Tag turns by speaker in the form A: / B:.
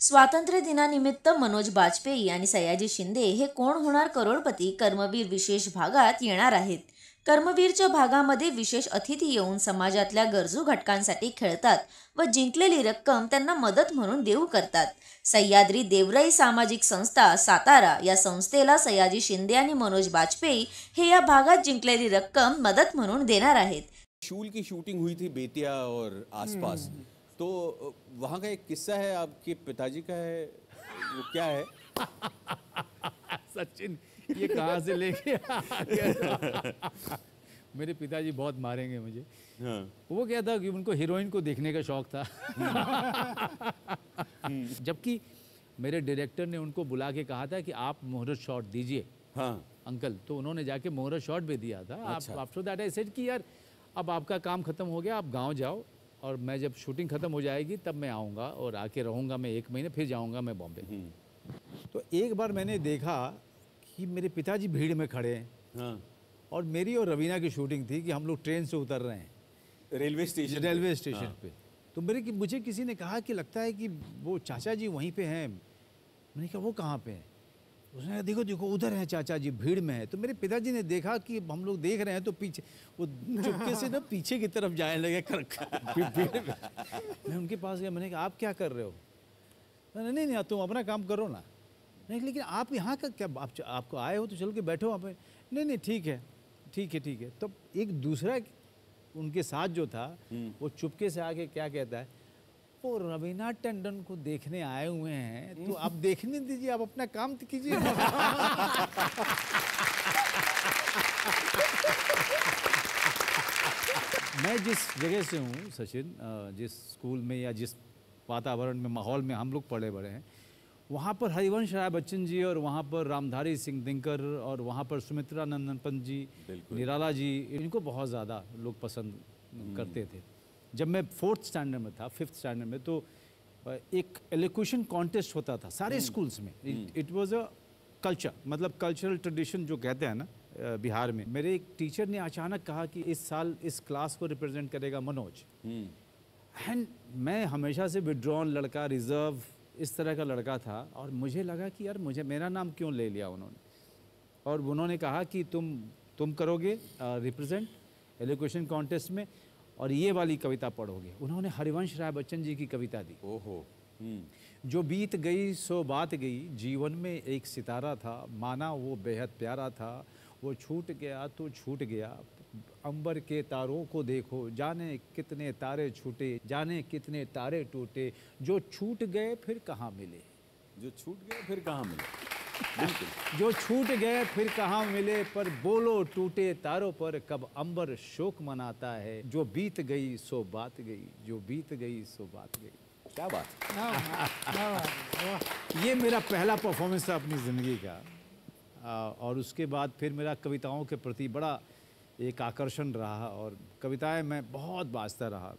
A: स्वातंत्र्य दिनानिमित्त मनोज बाजपेयी आणि सयाजी शिंदे हे कोण होणार करोडपती कर्मवीर विशेष भागात येणार आहेत. कर्मवीरच्या भागामध्ये विशेष अतिथी येऊन समाजातल्या गरजू घटकांसाठी खेळतात व जिंकलेली रक्कम त्यांना मदत म्हणून देऊ करतात. सह्याद्री देवराई सामाजिक संस्था सातारा या संस्थेला सयाजी शिंदे आणि मनोज बाजपेयी हे या भागात जिंकलेली रक्कम मदत म्हणून देणार आहेत.
B: शूल की शूटिंग हुई थी बेतिया और आसपास. तो वहाँ का एक किस्सा है आपके पिताजी का है वो क्या है?
C: सचिन ये कहाँ से लेके मेरे पिताजी बहुत मारेंगे मुझे।
B: हाँ।
C: वो क्या था कि उनको हीरोइन को देखने का शौक था। जबकि मेरे डायरेक्टर ने उनको बुला के कहा था कि आप मुहूर्त शॉट दीजिए।
B: हाँ।
C: अंकल तो उन्होंने जाके मुहूर्त शॉट भी दिया था।
B: अच्छा।
C: आप आफ्टर दैट आई सेड कि यार अब आपका काम खत्म हो गया आप गाँव जाओ। और मैं जब शूटिंग खत्म हो जाएगी तब मैं आऊँगा और आके रहूँगा मैं एक महीने फिर जाऊँगा मैं बॉम्बे। तो एक बार मैंने देखा कि मेरे पिताजी भीड़ में खड़े हैं।
B: हाँ।
C: और मेरी और रवीना की शूटिंग थी कि हम लोग ट्रेन से उतर रहे हैं।
B: रेलवे स्टेशन
C: रेलवे स्टेशन पे। तो मेरे कि मुझे किसी ने कहा कि लगता है कि वो चाचा जी वहीं पे हैं। मैंने कहा वो कहाँ पे हैं? उसने कहा देखो देखो उधर है चाचा जी भीड़ में है। तो मेरे पिताजी ने देखा कि हम लोग देख रहे हैं तो पीछे वो चुपके से ना पीछे की तरफ़ जाने लगे कर मैं उनके पास गया मैंने कहा आप क्या कर रहे हो? नहीं नहीं नहीं तुम अपना काम करो ना। नहीं लेकिन आप यहाँ का क्या आप आपको आए हो तो चल के बैठो वहाँ पे। नहीं नहीं ठीक है ठीक है ठीक है। तो एक दूसरा उनके साथ जो था वो चुपके से आके क्या कहता है वो रवीना टंडन को देखने आए हुए हैं तो आप देखने दीजिए आप अपना काम तो कीजिए। मैं जिस जगह से हूँ सचिन जिस स्कूल में या जिस वातावरण में माहौल में हम लोग पढ़े बड़े हैं वहाँ पर हरिवंश राय बच्चन जी और वहाँ पर रामधारी सिंह दिनकर और वहाँ पर सुमित्रा नंदन पंत जी निराला जी इनको बहुत ज़्यादा लोग पसंद करते थे। जब मैं फोर्थ स्टैंडर्ड में था फिफ्थ स्टैंडर्ड में तो एक एलिक्यूशन कॉन्टेस्ट होता था सारे स्कूल्स में। इट वॉज़ अ कल्चर मतलब कल्चरल ट्रेडिशन जो कहते हैं ना बिहार में। मेरे एक टीचर ने अचानक कहा कि इस साल इस क्लास को रिप्रेजेंट करेगा मनोज।
B: हम्म।
C: एंड मैं हमेशा से विड्रॉन लड़का रिज़र्व इस तरह का लड़का था और मुझे लगा कि यार मुझे मेरा नाम क्यों ले लिया उन्होंने? और उन्होंने कहा कि तुम तुम करोगे रिप्रेजेंट एलिक्वेशन कॉन्टेस्ट में। और ये वाली कविता पढ़ोगे। उन्होंने हरिवंश राय बच्चन जी की कविता दी।
B: ओहो हम्म।
C: जो बीत गई सो बात गई जीवन में एक सितारा था माना वो बेहद प्यारा था। वो छूट गया तो छूट गया अंबर के तारों को देखो जाने कितने तारे छूटे जाने कितने तारे टूटे। जो छूट गए फिर कहाँ मिले?
B: जो छूट गए फिर कहाँ मिला?
C: जो छूट गए फिर कहाँ मिले? पर बोलो टूटे तारों पर कब अंबर शोक मनाता है? जो बीत गई सो बात गई जो बीत गई सो बात गई।
B: क्या बात ना, ना, ना,
C: ये मेरा पहला परफॉर्मेंस था अपनी ज़िंदगी का। आ, और उसके बाद फिर मेरा कविताओं के प्रति बड़ा एक आकर्षण रहा और कविताएँ मैं बहुत बाजता रहा।